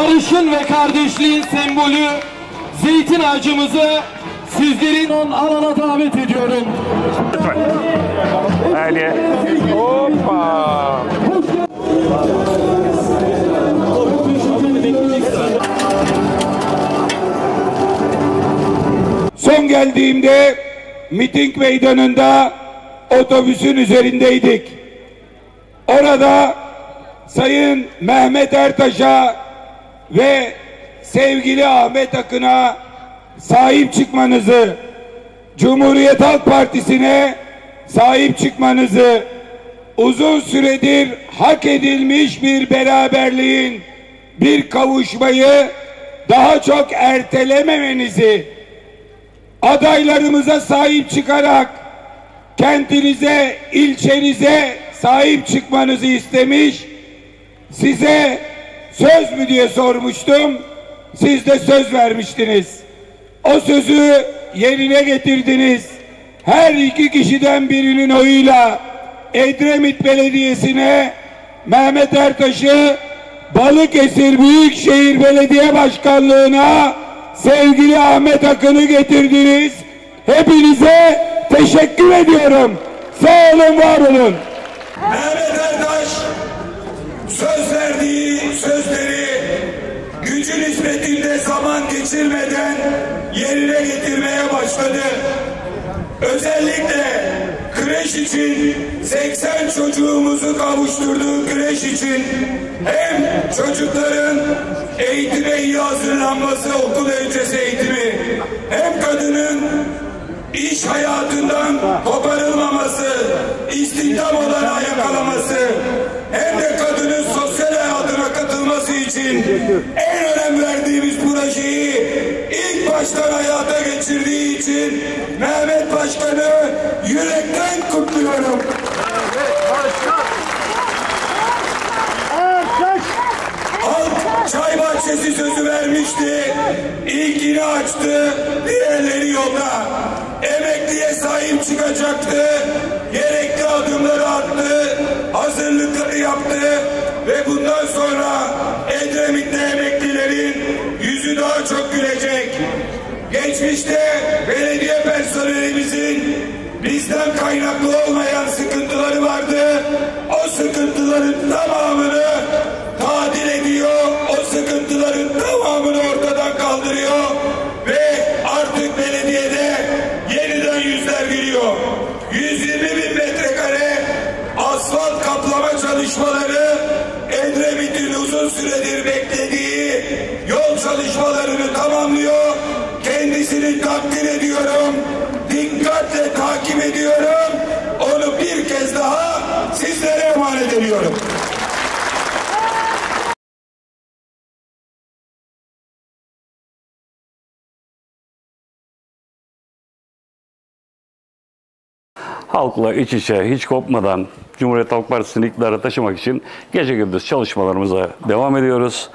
barışın ve kardeşliğin sembolü zeytin ağacımızı sizlerin alana davet ediyorum. Yani hoppa. Son geldiğimde miting meydanında otobüsün üzerindeydik. Orada Sayın Mehmet Ertaş'a ve sevgili Ahmet Akın'a sahip çıkmanızı, Cumhuriyet Halk Partisi'ne sahip çıkmanızı, uzun süredir hak edilmiş bir beraberliğin, bir kavuşmayı daha çok ertelememenizi, adaylarımıza sahip çıkarak kentinize, ilçenize sahip çıkmanızı istemiş. Size söz mü diye sormuştum. Siz de söz vermiştiniz. O sözü yerine getirdiniz. Her iki kişiden birinin oyuyla Edremit Belediyesi'ne Mehmet Ertaş'ı Balıkesir Büyükşehir Belediye Başkanlığı'na sevgili Ahmet Akın'ı getirdiniz. Hepinize teşekkür ediyorum. Sağ olun, var olun. Mehmet Ertaş söz verdiği sözleri gücü nispetinde zaman geçirmeden yerine getirmeye başladı. Özellikle kreş için 80 çocuğumuzu kavuşturduğu kreş için hem çocukların eğitime iyi hazırlanması okul öncesi eğitimi hem kadının iş hayatından koparılmaması, istihdam olanağı yakalaması, için en önem verdiğimiz projeyi ilk baştan hayata geçirdiği için Mehmet Başkan'ı yürekten kutluyorum. Halk çay bahçesi sözü vermişti. İlkini açtı, diğerleri yolda. Emekliye sahip çıkacaktı. Geçmişte belediye personelimizin bizden kaynaklı olmayan sıkıntıları vardı. O sıkıntıların tamamını tadil ediyor. O sıkıntıların tamamını ortadan kaldırıyor. Ve artık belediyede yeniden yüzler gülüyor. 120 bin metrekare asfalt kaplama çalışmaları Edremit'in uzun süredir beklediği yol çalışmalarını tamamlıyor. emanet ediyorum. halkla iç içe hiç kopmadan Cumhuriyet Halk Partisi'ni iktidara taşımak için gece gündüz çalışmalarımıza devam ediyoruz.